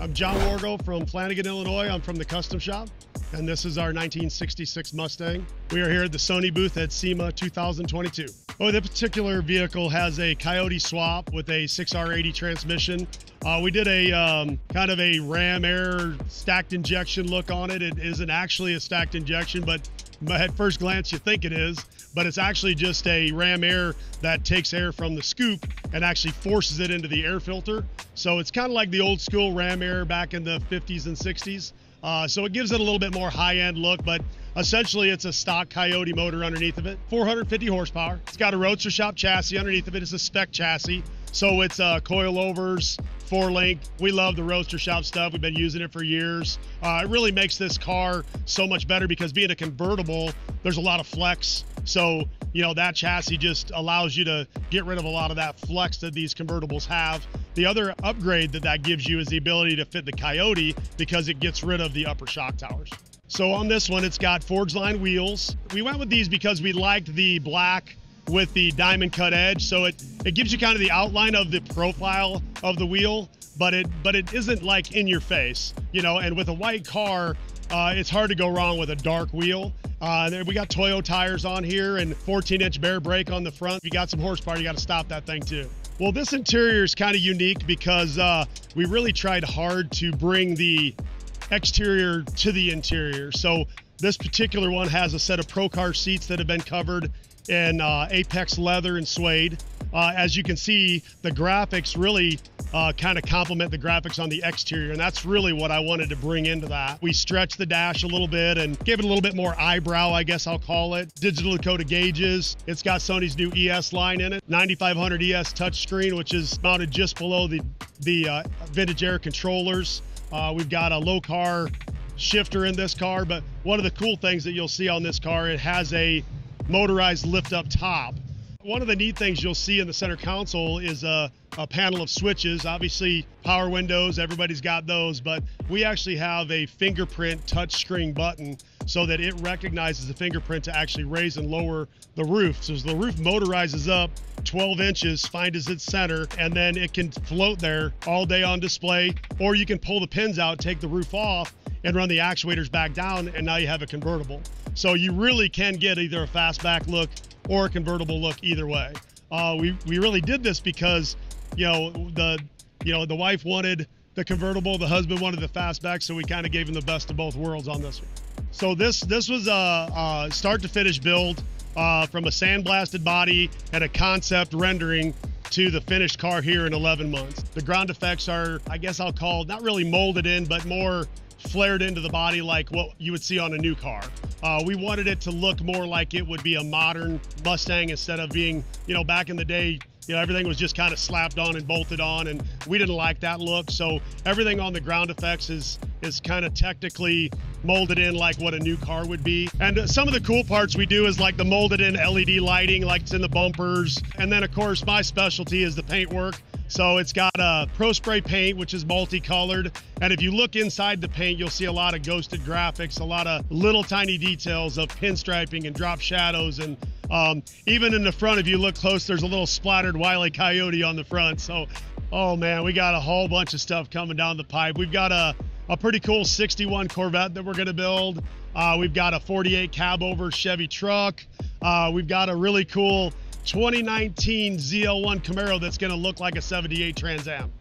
I'm John Wargo from Flanagan, Illinois. I'm from the Custom Shop, and this is our 1966 Mustang. We are here at the Sony booth at SEMA 2022. Oh, this particular vehicle has a Coyote swap with a 6R80 transmission. Uh, we did a um, kind of a Ram Air stacked injection look on it. It isn't actually a stacked injection, but at first glance you think it is, but it's actually just a ram air that takes air from the scoop and actually forces it into the air filter. So it's kind of like the old school ram air back in the 50s and 60s. Uh, so it gives it a little bit more high end look, but essentially it's a stock Coyote motor underneath of it. 450 horsepower. It's got a Roadster Shop chassis underneath of it. It's a spec chassis. So it's uh, coilovers, four link. We love the Roadster Shop stuff. We've been using it for years. Uh, it really makes this car so much better because being a convertible, there's a lot of flex. So, you know, that chassis just allows you to get rid of a lot of that flex that these convertibles have. The other upgrade that that gives you is the ability to fit the Coyote because it gets rid of the upper shock towers. So on this one, it's got Forgeline wheels. We went with these because we liked the black with the diamond cut edge. So it, it gives you kind of the outline of the profile of the wheel, but it but it isn't like in your face, you know. And with a white car, uh, it's hard to go wrong with a dark wheel. Uh, we got Toyo tires on here and 14 inch Baer brake on the front. If you got some horsepower, you got to stop that thing too. Well, this interior is kind of unique because uh, we really tried hard to bring the exterior to the interior. So this particular one has a set of Pro Car seats that have been covered in uh, Apex leather and suede. Uh, as you can see, the graphics really uh, kind of complement the graphics on the exterior, and that's really what I wanted to bring into that. We stretched the dash a little bit and gave it a little bit more eyebrow, I guess I'll call it. Digital Dakota gauges. It's got Sony's new ES line in it, 9500 ES touchscreen, which is mounted just below the the uh, vintage air controllers. Uh, we've got a Lokar shifter in this car, but one of the cool things that you'll see on this car, it has a motorized lift up top. One of the neat things you'll see in the center console is a, a, panel of switches. Obviously, power windows, everybody's got those, but we actually have a fingerprint touchscreen button so that it recognizes the fingerprint to actually raise and lower the roof. So as the roof motorizes up 12 inches, finds its center, and then it can float there all day on display, or you can pull the pins out, take the roof off, and run the actuators back down, and now you have a convertible. So you really can get either a fastback look or a convertible look either way. Uh, we we really did this because you know the you know the wife wanted the convertible, the husband wanted the fastback, so we kind of gave him the best of both worlds on this one. So this this was a, a start to finish build uh, from a sandblasted body and a concept rendering to the finished car here in 11 months. The ground effects are, I guess I'll call, not really molded in, but more flared into the body like what you would see on a new car. Uh, we wanted it to look more like it would be a modern Mustang instead of being, you know, back in the day, you know, everything was just kind of slapped on and bolted on, and we didn't like that look. So everything on the ground effects is is kind of technically molded in like what a new car would be. And some of the cool parts we do is like the molded in LED lighting, like it's in the bumpers. And then of course my specialty is the paint work. So it's got a Pro Spray paint, which is multicolored. And if you look inside the paint, you'll see a lot of ghosted graphics, a lot of little tiny details of pinstriping and drop shadows. And um, even in the front, if you look close, there's a little splattered Wile Coyote on the front. So, oh man, we got a whole bunch of stuff coming down the pipe. We've got a, a pretty cool 61 Corvette that we're going to build. Uh, we've got a 48 cab over Chevy truck. Uh, we've got a really cool 2019 ZL1 Camaro that's going to look like a 78 Trans Am.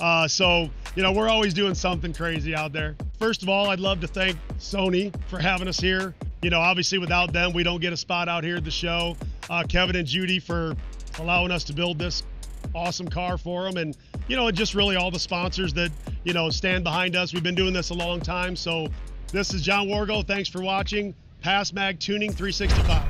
Uh, so, you know, we're always doing something crazy out there. First of all, I'd love to thank Sony for having us here. You know, obviously without them, we don't get a spot out here at the show. Uh, Kevin and Judy for allowing us to build this awesome car for them. And, you know, just really all the sponsors that, you know, stand behind us. We've been doing this a long time. So this is John Wargo. Thanks for watching. PASMAG Tuning 365.